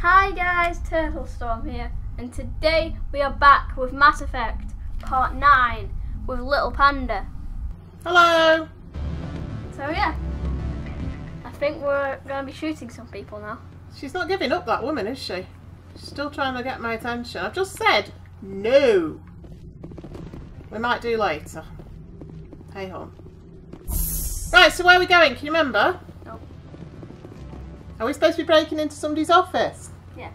Hi guys, Turtle Storm here, and today we are back with Mass Effect Part 9 with Little Panda. Hello! So yeah, I think we're going to be shooting some people now. She's not giving up, that woman, is she? She's still trying to get my attention. I've just said no. We might do later. Hey hon. Right, so where are we going? Can you remember? Are we supposed to be breaking into somebody's office? Yeah.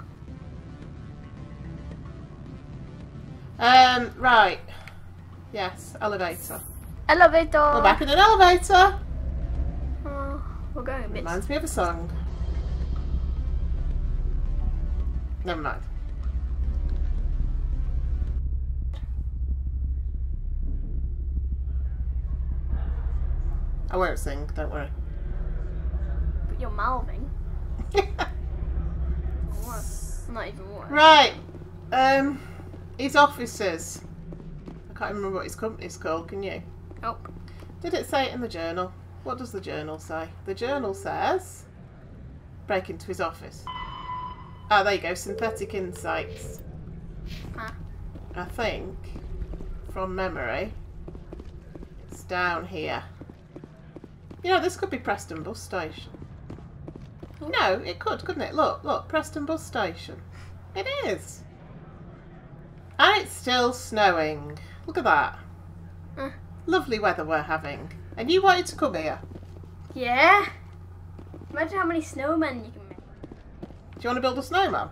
Um, right. Yes, elevator. Elevator! We're back in an elevator! Oh, we're going a bit. Reminds me of a song. Never mind. I won't sing, don't worry. But you're mouthing. Not even what. right. Um his offices. I can't remember what his company's called, can you? Nope. Did it say it in the journal? What does the journal say? The journal says break into his office. Ah, there you go, synthetic insights. Ah. I think, from memory, it's down here. You know, this could be Preston Bus Station. No, it could, couldn't it? Look, look, Preston Bus Station. It is. And it's still snowing. Look at that. Uh. Lovely weather we're having. And you wanted to come here. Yeah? Imagine how many snowmen you can make. Do you want to build a snowman?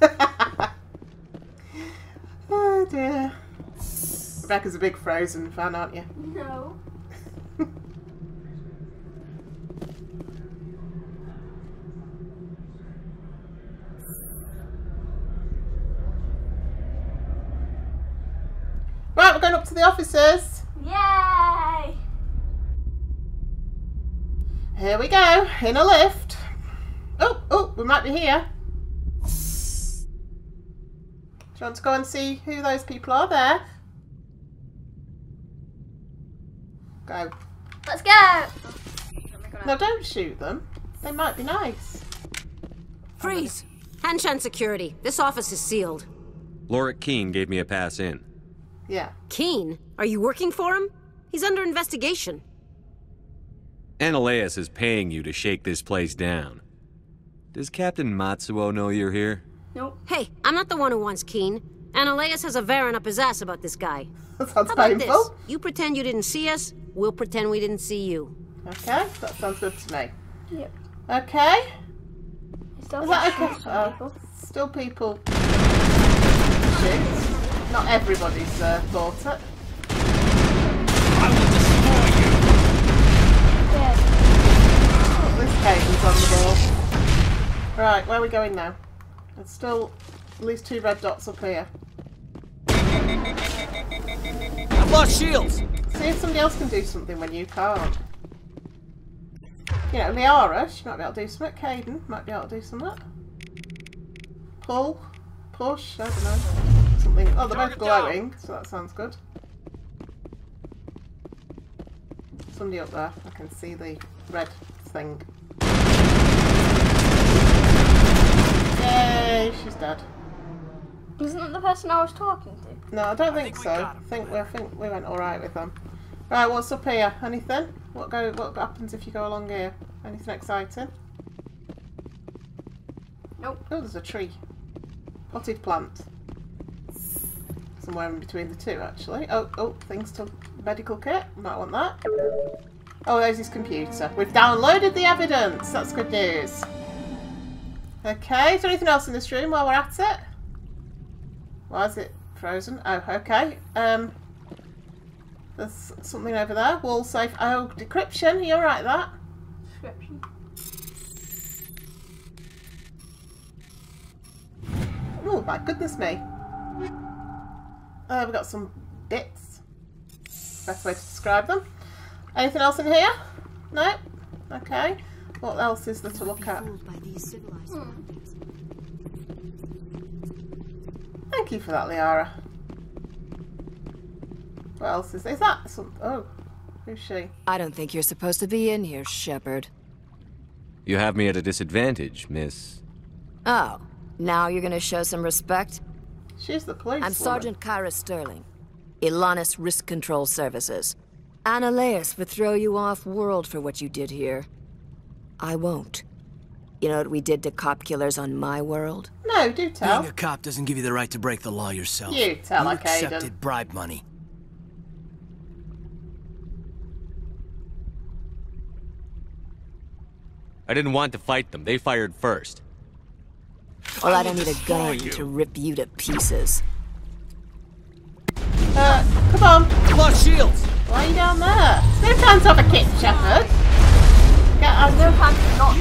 oh dear. Rebecca's a big Frozen fan, aren't you? No. Right, we're going up to the offices. Yay! Here we go, in a lift. Oh, oh, we might be here. Do you want to go and see who those people are there? Go. Let's go! No, don't shoot them. They might be nice. Freeze! Hanshan security. This office is sealed. Lorik Qui'in gave me a pass in. Yeah. Qui'in, are you working for him? He's under investigation. Anoleis is paying you to shake this place down. Does Captain Matsuo know you're here? Nope. Hey, I'm not the one who wants Qui'in. Anoleis has a varren up his ass about this guy. That sounds How about painful. this? You pretend you didn't see us, we'll pretend we didn't see you. Okay, that sounds good to me. Yep. Okay, Still is that okay? some Oh, people. still people. Shoot. Not everybody's uh, thought it. Yeah. This Kaidan's on the ball. Right, where are we going now? There's still at least two red dots up here. I've lost shields. See if somebody else can do something when you can't. You know, Liara, she might be able to do something. Kaidan might be able to do something. Pull, push, I don't know. Something. Oh, they're both glowing, so that sounds good. Somebody up there. I can see the red thing. Yay, she's dead. Isn't that the person I was talking to? No, I don't think, think so. I think we I think we went all right with them. Right, what's up here? Anything? What go? What happens if you go along here? Anything exciting? Nope. Oh, there's a tree. Potted plant. Somewhere in between the two, actually. Oh, oh, things to medical kit. Might want that. Oh, there's his computer. We've downloaded the evidence. That's good news. Okay, is there anything else in this room while we're at it? Why is it frozen? Oh, okay. Um, there's something over there. Wall safe. Oh, decryption. You're right, that. Description. Oh, my goodness me. Uh, we've got some bits. Best way to describe them. Anything else in here? No? Okay. What else is there to look at? Thank you for that, Liara. What else is is that? Some oh, who's she? I don't think you're supposed to be in here, Shepard. You have me at a disadvantage, miss. Oh, now you're gonna show some respect? She's the police. I'm woman. Sergeant Kaira Stirling, Elanus Risk Control Services. Anoleis would throw you off world for what you did here. I won't. You know what we did to cop killers on my world? No, do tell. Being a cop doesn't give you the right to break the law yourself. You tell you her, Kaidan. accepted bribe money. I didn't want to fight them. They fired first. Well, I don't need a gun to rip you to pieces. Uh, come on. Lost shields! Why are you down there? There's no time to have a kit, Shepard. Get out No time to not.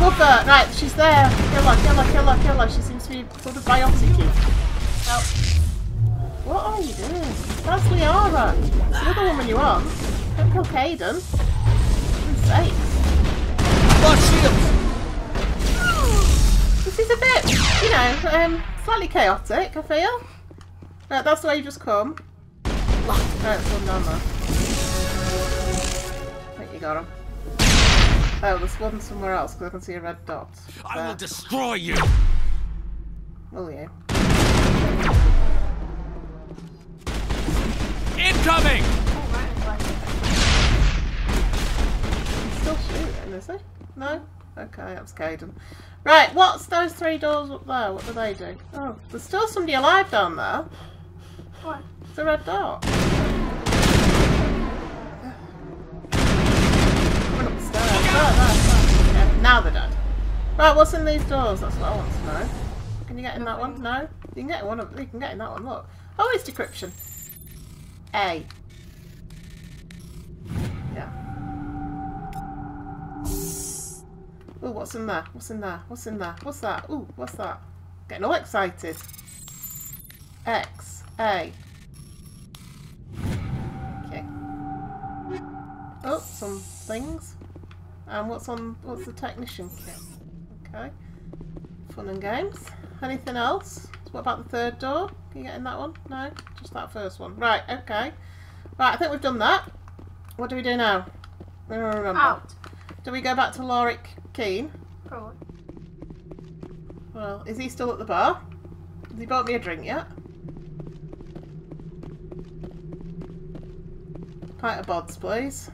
Cover! Right, she's there. Kill her, kill her, kill her, kill her. She seems to be sort of biotic Nope. What are you doing? That's Liara. It's the other woman you want. Don't kill Kaidan. Insane. Lost shields! Is a bit, you know, um, slightly chaotic, I feel. Right, that's the way you just come. Right, it's one down there. I think you got him. Oh, there's one somewhere else because I can see a red dot. I will destroy you! Will you? Incoming! Oh, right, like- Still shooting, is he? No? Okay, that's Kaidan. Right, what's those three doors up there? What do they do? Oh, there's still somebody alive down there. What? It's a red dot. There, there, there. Yeah, now they're dead. Right, what's in these doors? That's what I want to know. Can you get in that one? No? You can get in one of you can get in that one, look. Oh it's decryption. A. Ooh, what's in there? What's in there? What's in there? What's that? Ooh, what's that? Getting all excited. X. A. Okay. Oh, some things. And what's on, what's the technician kit? Okay. Fun and games. Anything else? What about the third door? Can you get in that one? No? Just that first one. Right, okay. Right, I think we've done that. What do we do now? I don't remember. Out. Do we go back to Lorik Qui'in? Probably. Well, is he still at the bar? Has he bought me a drink yet? Pint of bods, please.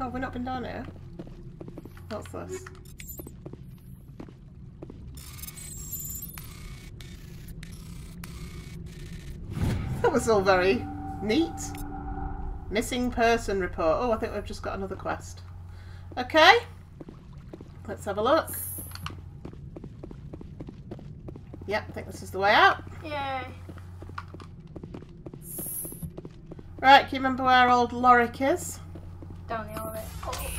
Oh, we've not been down here. What's this? That was all very neat. Missing person report. Oh, I think we've just got another quest. Okay. Let's have a look. Yep, I think this is the way out. Yay. Right, can you remember where old Lorik is? Down the elevator. Oh,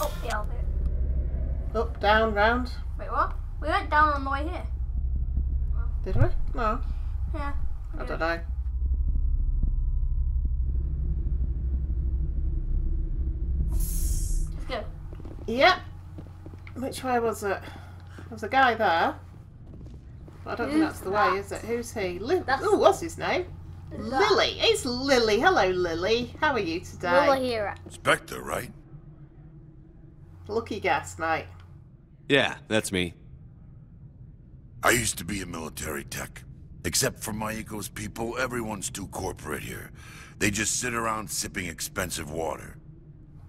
oh, the elevator. Up, down, round. Wait, what? We went down on the way here. Did we? No, Yeah. I don't know. Let's go. Yep. Which way was it? There was a guy there. But I don't think that's the that? way, is it? Who's he? Li- That's- Ooh, what's his name? That- Lily. It's Lily. Hello, Lily. How are you today? Lula here. Spectre, right? Lucky guess, mate. Yeah, that's me. I used to be a military tech. Except for Maiko's people, everyone's too corporate here. They just sit around sipping expensive water.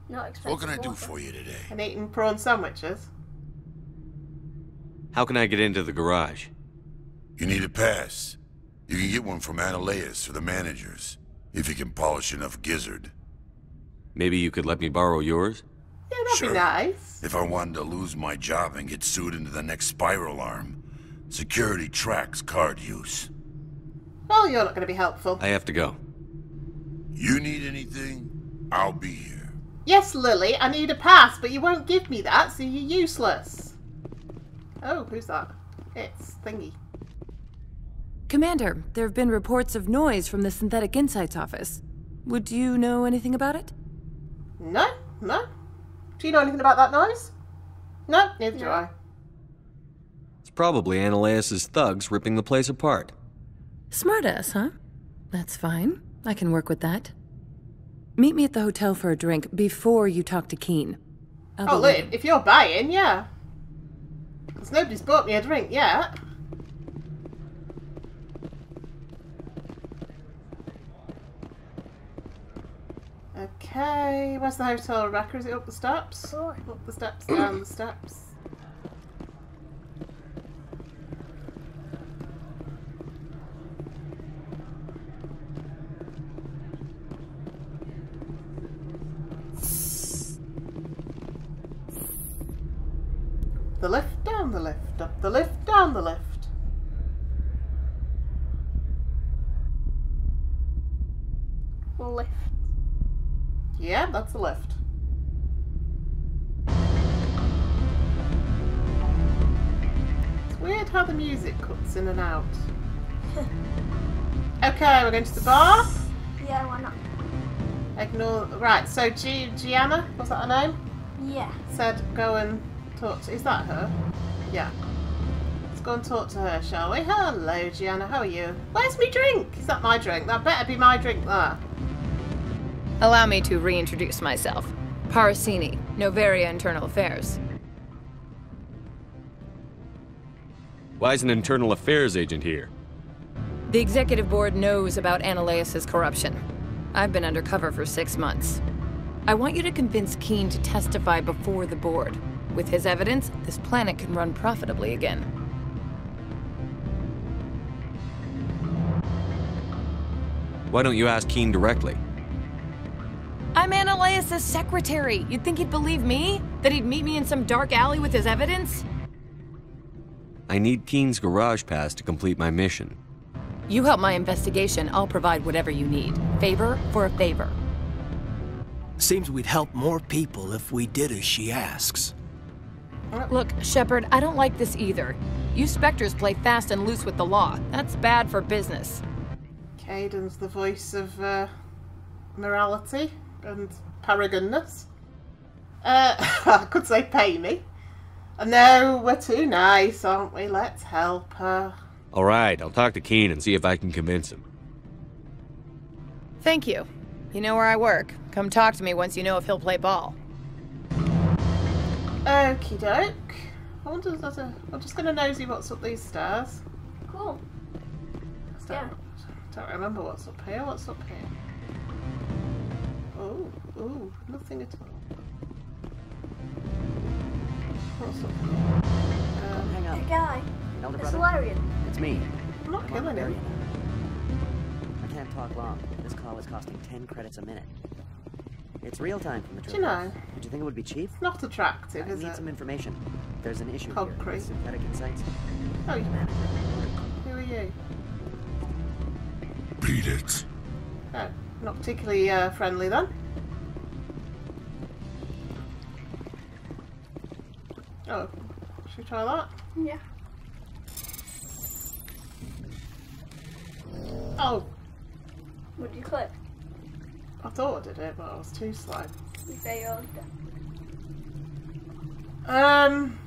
Not expensive. What can I do water. for you today? And eating prawn sandwiches. How can I get into the garage? You need a pass. You can get one from Anoleis or the managers, if you can polish enough gizzard. Maybe you could let me borrow yours? Yeah, that'd Sure. be nice. If I wanted to lose my job and get sued into the next spiral arm, security tracks card use. Well, you're not going to be helpful. I have to go. You need anything? I'll be here. Yes, Lily, I need a pass, but you won't give me that, so you're useless. Oh, who's that? It's Thingy. Commander, there have been reports of noise from the Synthetic Insights office. Would you know anything about it? No, no. Do you know anything about that noise? No, neither do I. It's probably Anoleis' thugs ripping the place apart. Smartass, huh? That's fine. I can work with that. Meet me at the hotel for a drink before you talk to Qui'in. I'll Oh, go look, with if you're buying, yeah. Because nobody's bought me a drink yet. Okay, where's the hotel, Rebecca? Is it up the steps? Cool. Up the steps, down the steps. Music cuts in and out. okay, we're going to the bar. Yeah, why not? Ignore. Right, so G- Gianna, was that her name? Yeah. Said go and talk to. Is that her? Yeah. Let's go and talk to her, shall we? Hello, Gianna, how are you? Where's me drink? Is that my drink? That better be my drink there. Allow me to reintroduce myself. Parasini, Noveria Internal Affairs. Why is an internal affairs agent here? The executive board knows about Anoleis' corruption. I've been undercover for six months. I want you to convince Qui'in to testify before the board. With his evidence, this planet can run profitably again. Why don't you ask Qui'in directly? I'm Anoleis' secretary. You'd think he'd believe me? That he'd meet me in some dark alley with his evidence? I need Qui'in's garage pass to complete my mission. You help my investigation, I'll provide whatever you need. Favor for a favor. Seems we'd help more people if we did as she asks. Look, Shepard, I don't like this either. You Spectres play fast and loose with the law. That's bad for business. Kaidan's the voice of uh, morality and paragonness. Uh, I could say pay me. No, we're too nice, aren't we? Let's help her. All right, I'll talk to Qui'in and see if I can convince him. Thank you. You know where I work. Come talk to me once you know if he'll play ball. Okie doke. I wonder if there's a. I'm just gonna nosy what's up these stairs. Cool. I don't, don't remember what's up here. What's up here? Oh, oh, nothing at all. What's up here? Um, Hang Hey on, guy, elder it's brother. Valerian. It's me. I'm not I'm killing the him. I can't talk long. This call is costing 10 credits a minute. It's real time from the Do you know? Did you think it would be cheap? Not attractive, I is need it? some information. There's an issue here. Concrete. with Synthetic insights. Oh, you- Manager. who are you? Beat it. Oh, not particularly uh, friendly then. Try that? Yeah. Oh, Would you click? I thought I did it, but I was too slow. You failed. Um,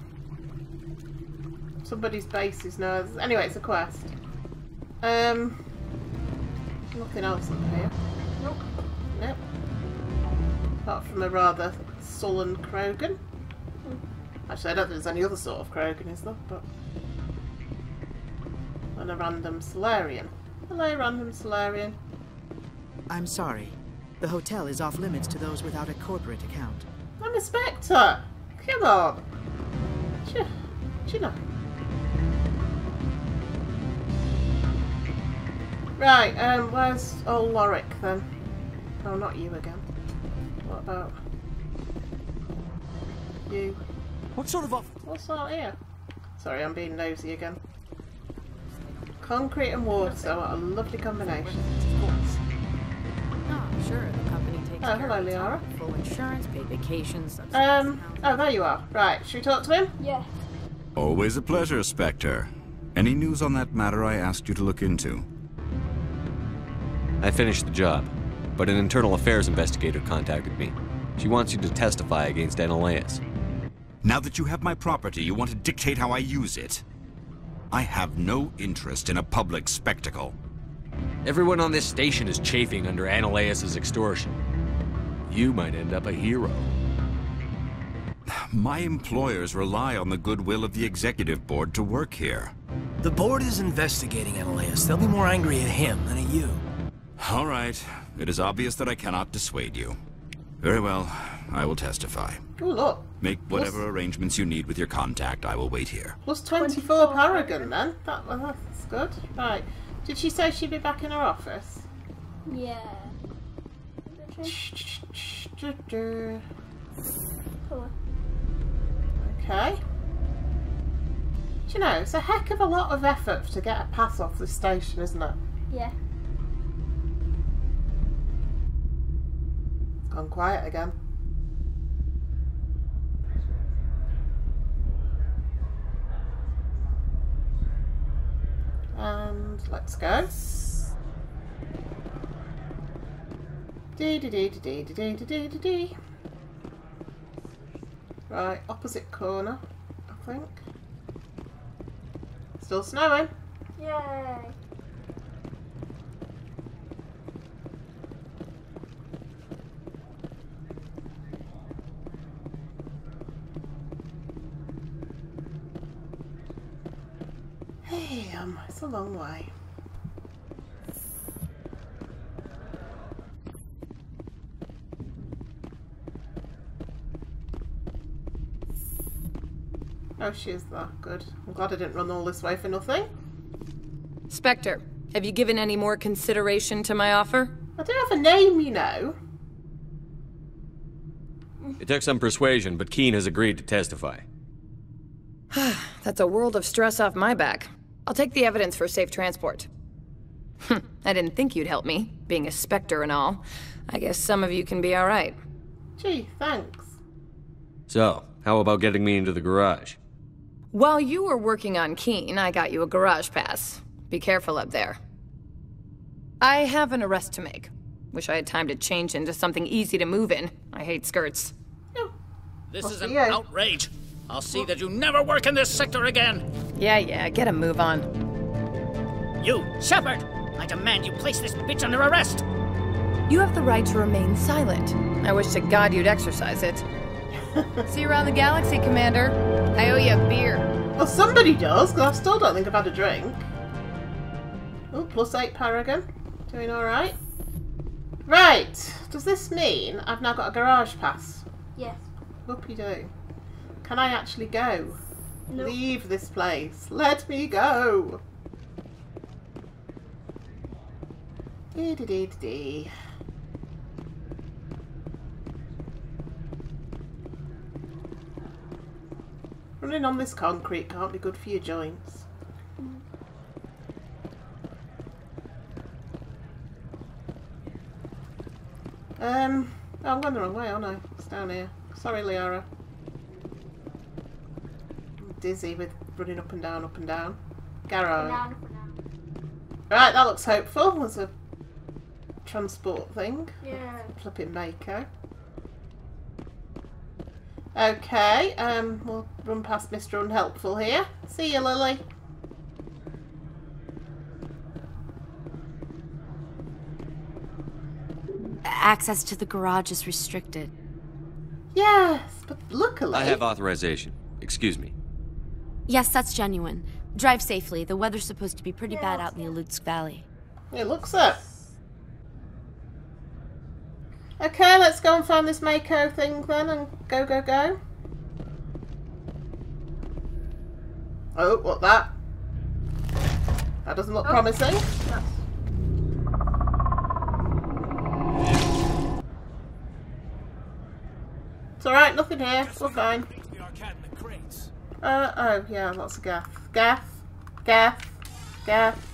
somebody's base is no. Anyway, it's a quest. Um, nothing else up here. Nope. Nope. Apart from a rather sullen Krogan. Actually, I don't think there's any other sort of Krogan, is there? But and a random Salarian. Hello, random Salarian. I'm sorry. The hotel is off limits to those without a corporate account. I'm a Spectre. Come on. Ch- do? Right, um, where's old Lorik then? Oh, not you again. What about you? What sort of off? What's that here? Sorry, I'm being nosy again. Concrete and water, what a lovely combination. Oh, sure. The company takes Oh, hello, Liara. Full insurance, paid vacations. Um, oh, there you are. Right, should we talk to him? Yes. Always a pleasure, Spectre. Any news on that matter I asked you to look into? I finished the job, but an internal affairs investigator contacted me. She wants you to testify against Anoleis. Now that you have my property, you want to dictate how I use it? I have no interest in a public spectacle. Everyone on this station is chafing under Anoleis' extortion. You might end up a hero. My employers rely on the goodwill of the executive board to work here. The board is investigating Anoleis. They'll be more angry at him than at you. All right. It is obvious that I cannot dissuade you. Very well. I will testify. Oh, look. Make whatever arrangements you need with your contact. I will wait here. Plus 24 Paragon then. That, well, that's good. Right. Did she say she'd be back in her office? Yeah. Okay. Do you know, it's a heck of a lot of effort to get a pass off this station, isn't it? Yeah. It's gone quiet again. And let's go. Right, opposite corner, I think. Still snowing. Yay. Hey, um, it's a long way. Oh, she is that good. I'm glad I didn't run all this way for nothing. Spectre, have you given any more consideration to my offer? I don't have a name, you know. It took some persuasion, but Qui'in has agreed to testify. That's a world of stress off my back. I'll take the evidence for safe transport. Hm, I didn't think you'd help me, being a Spectre and all. I guess some of you can be alright. Gee, thanks. So, how about getting me into the garage? While you were working on Qui'in, I got you a garage pass. Be careful up there. I have an arrest to make. Wish I had time to change into something easy to move in. I hate skirts. This Well, is an see outrage. I'll see that you never work in this sector again. Yeah, yeah, get a move on. You, Shepard! I demand you place this bitch under arrest. You have the right to remain silent. I wish to God you'd exercise it. See you around the galaxy, Commander. I owe you a beer. Well, somebody does, because I still don't think I've had a drink. Oh, plus eight Paragon. Doing alright. Right. Does this mean I've now got a garage pass? Yes. Whoopie do. Can I actually go? Nope. Leave this place. Let me go. Dee dee dee dee dee. Running on this concrete can't be good for your joints. Um, oh, I'm going the wrong way, aren't I? It's down here. Sorry, Liara. I'm dizzy with running up and down, up and down. Garage. Down, up and down. Right, that looks hopeful. There's a transport thing. Yeah. Flipping Mako. Okay, um, we'll run past Mr. Unhelpful here. See you, Lily. Access to the garage is restricted. Yes, but luckily... I have authorization. Excuse me. Yes, that's genuine. Drive safely. The weather's supposed to be pretty bad out in the Alutsk Valley. It looks it. Okay, let's go and find this Mako thing then and go, go, go. Oh, what that? That doesn't look oh. promising. It's alright, nothing here. We're fine. Uh, oh, yeah, lots of gaff. Gaff. Gaff. Gaff.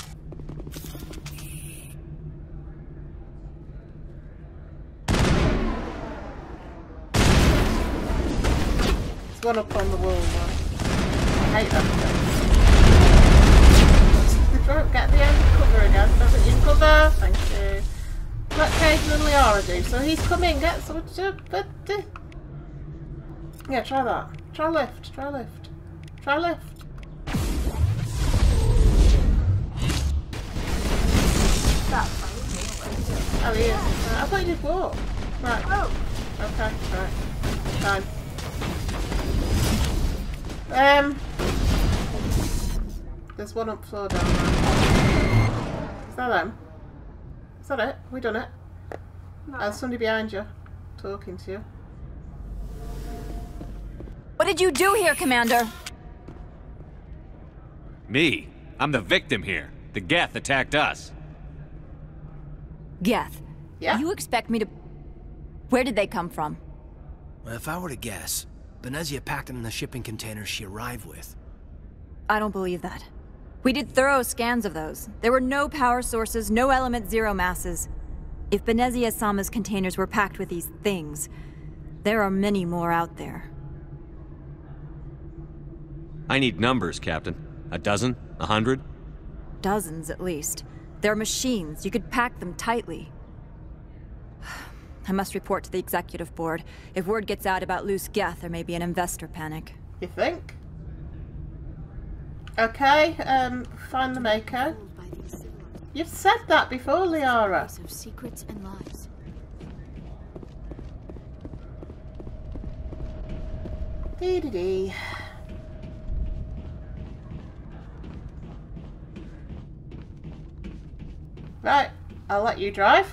It's gone up on the wall now. I hate that thing. Don't get the end cover again. Doesn't use cover. Thank you. Let Kaidan and Liara do. So he's coming. Get some. Yeah, try that. Try lift. Try lift. Try lift. Oh, he is. Uh, I thought you did walk. Right. Oh. Okay. Right. Time. Um, there's one up floor down there. Is that them? Is that it? We done it? No. There's somebody behind you, talking to you. What did you do here, Commander? Me? I'm the victim here. The Geth attacked us. Geth. Yeah. You expect me to... Where did they come from? Well, if I were to guess, Benezia packed them in the shipping containers she arrived with. I don't believe that. We did thorough scans of those. There were no power sources, no element zero masses. If Benezia Sama's containers were packed with these things, there are many more out there. I need numbers, Captain. A dozen? A hundred? Dozens, at least. They're machines. You could pack them tightly. I must report to the executive board. If word gets out about loose Geth, there may be an investor panic. You think? Okay, um, find the Mako. You've said that before, Liara. Of secrets and lies. Dee dee dee. Right, I'll let you drive.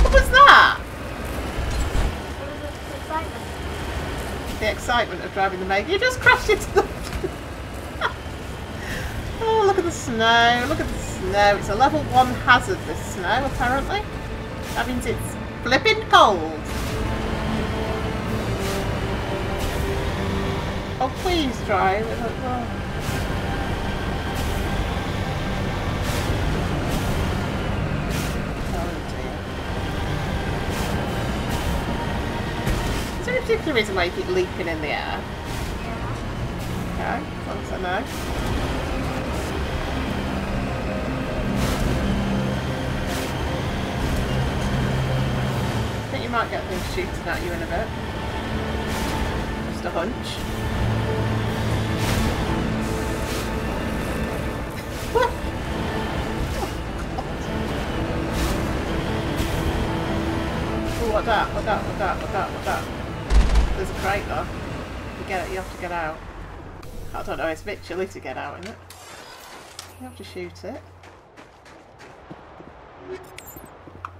what was that? The excitement of driving the Mako. You just crashed into the... oh, look at the snow. Look at the snow. It's a level 1 hazard, this snow, apparently. That means it's flipping cold. Oh, please drive. Particular reason why you keep leaping in the air? Okay, as long as I know. I think you might get things shooting at you in a bit. Just a hunch. Oh, what that? What that? What that? What that? What that? Crate though. You get it. You have to get out. I don't know. It's a bit chilly to get out, isn't it? You have to shoot it.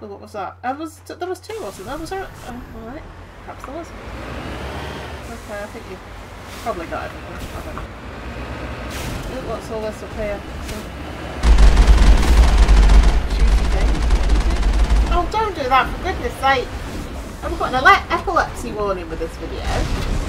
Oh, what was that? Uh, was there was two, wasn't there? Was there? Oh, all right. Perhaps there was. Okay, I think you probably got everything. I don't know. Ooh, what's all this up here? Shooty thing. Oh, don't do that for goodness sake! I've got an epilepsy warning with this video.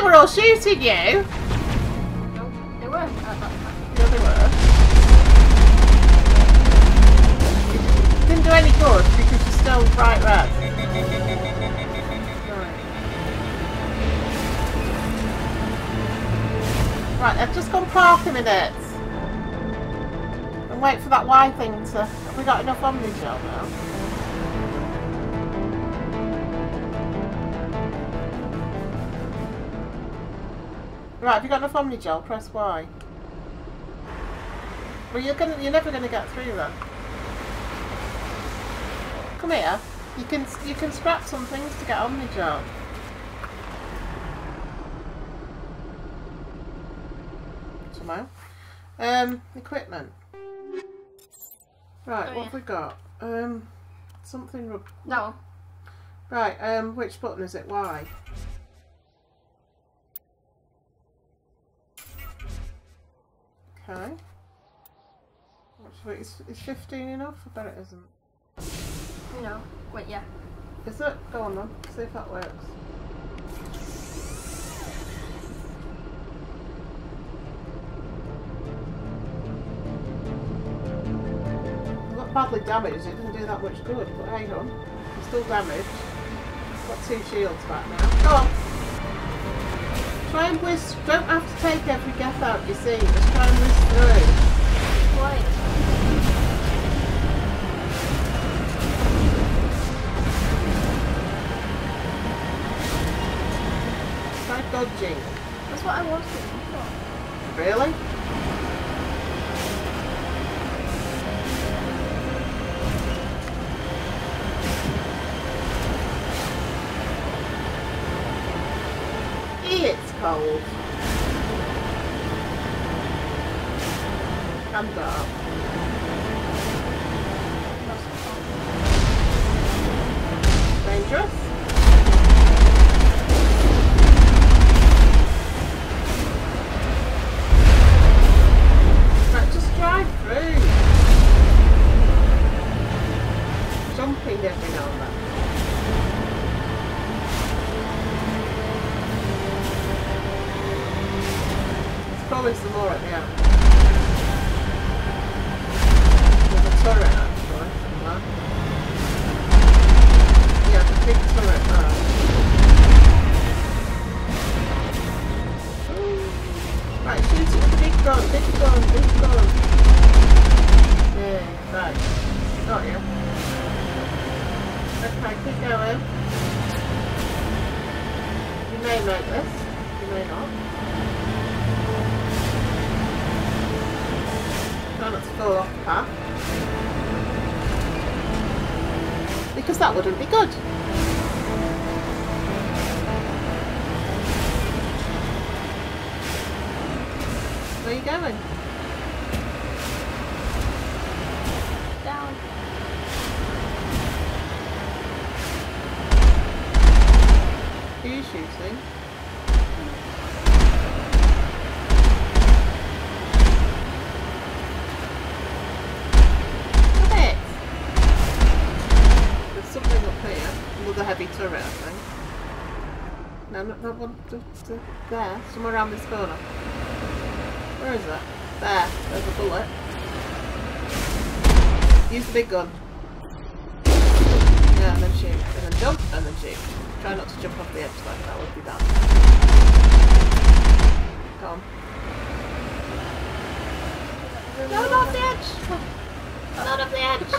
they were all shooting you. No, they weren't. Uh, uh, no, they were. It didn't do any good because you stole right red. Right, I've just gone parking a minute. And wait for that Y thing to... Have we got enough Omni-Gel now? Right, have you got enough Omnigel? Press Y. Well, you're gonna, you're never gonna get through then. Come here. You can, you can scrap some things to get Omnigel. Somehow. Um, equipment. Right, Oh, what yeah. have we got? Um, something. one. Right, um, which button is it? Y. Okay. What's- Is, is 15 enough? I bet it isn't. No. Wait, yeah. Is it? Go on then. See if that works. Got badly damaged. It didn't do that much good, but hang on. It's still damaged. Got two shields back now. Go on. Try and whiz. Don't have to take every geth out you see. Just try and whiz through. Wait. Try dodging. That's what I was doing. Really? You shooting? Stop it! There's something up here. Another heavy turret, I think. No, not that one. There. Somewhere around this corner. Where is that? There. There's a bullet. Use the big gun. And then shoot. And then jump, and then shoot. Try not to jump off the edge, like that would be bad. Come on. No, not off the edge! Not off the edge!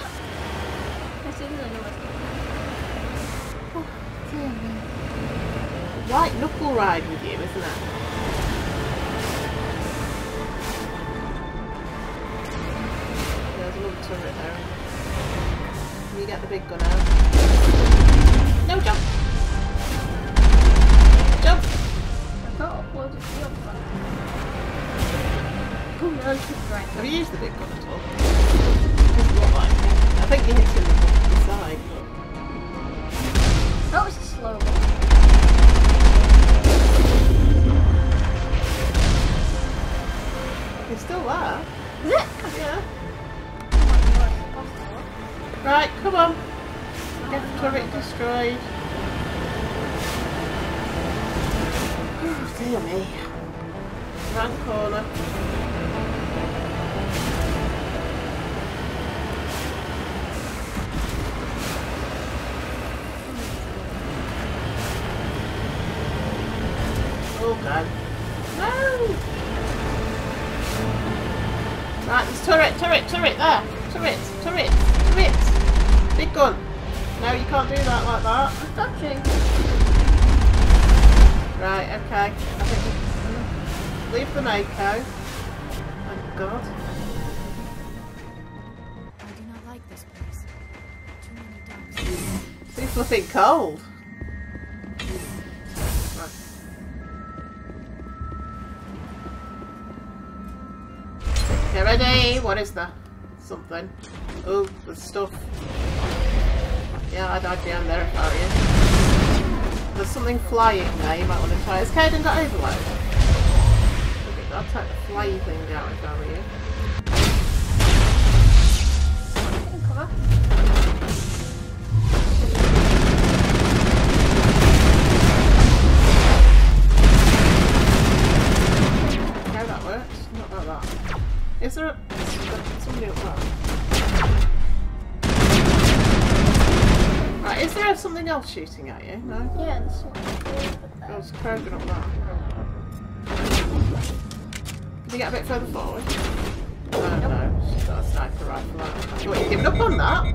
I noise. Oh, dear me. Right knuckle ride with you, isn't it? There's another turret there. Can you get the big gun out? Right. Have you used the big gun Flipping cold. Get ready! What is that? Something. Oh, the stuff. Yeah, I'd hide behind there if I. There's something flying there you might want to try. Has Kaidan got overload? I'll take the fly thing down if I were you. Is there a... somebody? Right, is there something else shooting at you? No? Yeah, this one. There's Krogan up there. Can you get a bit further forward? No, no, she's got a sniper rifle out. What, you giving up on that?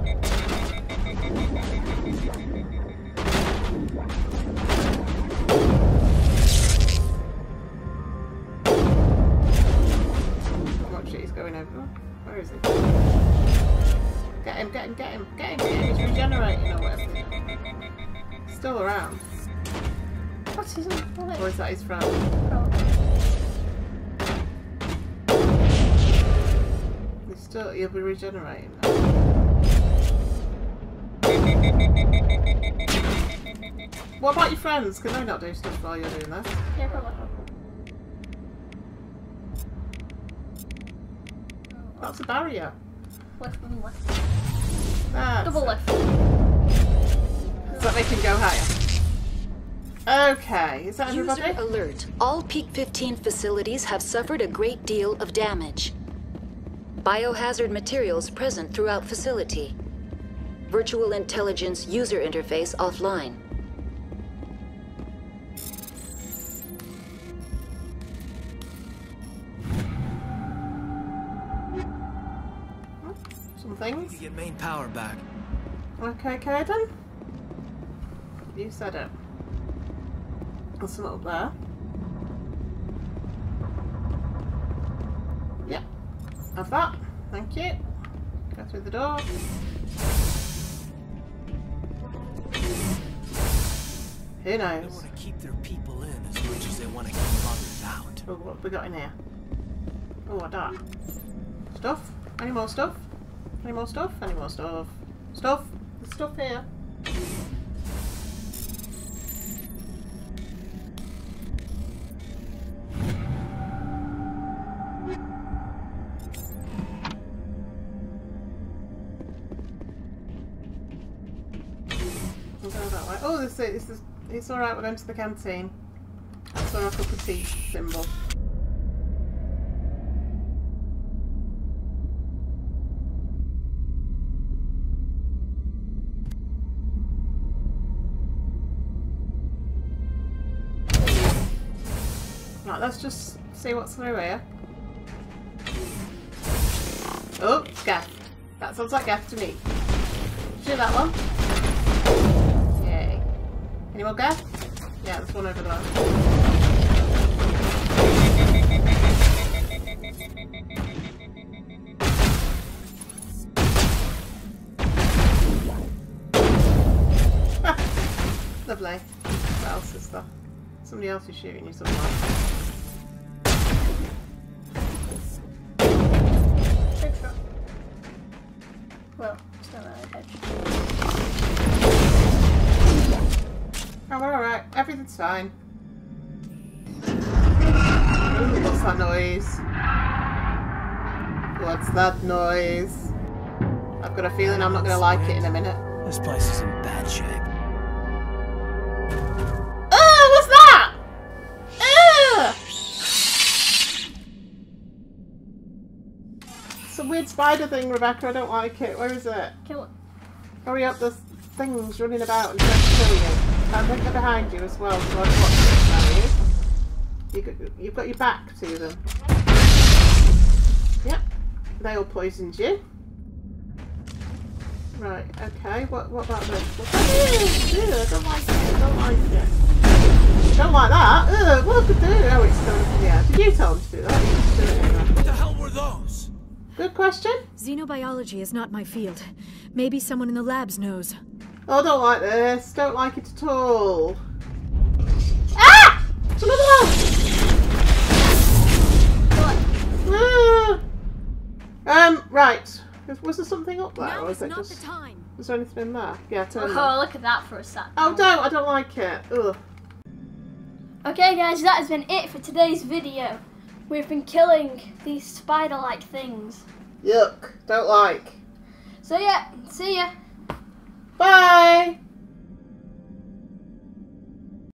Get him, get him, get him, get him, get him, he's regenerating or whatever. Still around. What's his name? Or is that his friend? He's still, he'll be regenerating. What about your friends? Can they not do stuff while you're doing this? Yeah, probably. That's a barrier. And left. That's Double it. left. Does that make him go higher? Okay, is that everybody? Alert. All Peak 15 facilities have suffered a great deal of damage. Biohazard materials present throughout facility. Virtual intelligence user interface offline. Some things. You get main power back. Okay, Kaidan. You said it. There's some up there. Yep. Have that. Thank you. Go through the door. Who They knows? want to keep their people in as much as they want to keep others out. Oh, what have we got in here? Oh, what that? Stuff? Any more stuff? Any more stuff? Any more stuff? Stuff? There's stuff here. Oh, this is, this is it's alright, we're going to the canteen. I saw a cup of tea symbol. Right, let's just see what's through here. Oh, Gaff. That sounds like Gaff to me. Do that one. Yay. Any more Gaff? Yeah, there's one over there. Lovely. What else is there? Somebody else is shooting you somewhere. Big shot. Well, still not a hedge. Oh, we're alright. Everything's fine. Ooh, what's that noise? What's that noise? I've got a feeling I'm not going to like it in a minute. This place is in bad shape. Some spider thing, Rebecca. I don't like it. Where is it? Kill it. Hurry up, there's things running about and trying to kill you. I think they're behind you as well, so I'd watch them now, you. You got, you've got your back to them. Yep. they all poisoned you. Right, okay, what, what about this? What's that? Ew, ew, I don't like it, I don't like it. Don't like that. Ugh, what could do? Oh, it's going up in the air. Did you tell him to do that? You just do it anyway. What the hell were those? Good question. Xenobiology is not my field. Maybe someone in the labs knows. Oh, I don't like this. Don't like it at all. Ah! It's another one! Ah! Um, right. Was- Was there something up there? Now or is was it not just... the time. Was there anything in there? Yeah, turn that. Oh, look at that for a sec. Oh, don't. I don't like it. Ugh. Okay guys, that has been it for today's video. We've been killing these spider-like things. Yuck, don't like. So yeah, see ya. Bye.